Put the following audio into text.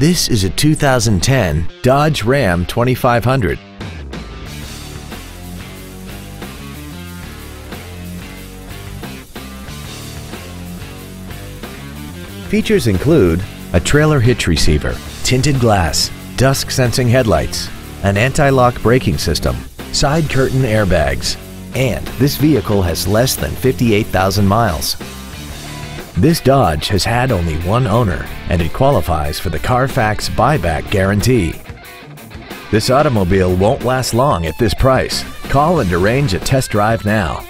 This is a 2010 Dodge Ram 2500. Features include a trailer hitch receiver, tinted glass, dusk sensing headlights, an anti-lock braking system, side curtain airbags, and this vehicle has less than 58,000 miles. This Dodge has had only one owner and it qualifies for the Carfax buyback guarantee. This automobile won't last long at this price. Call and arrange a test drive now.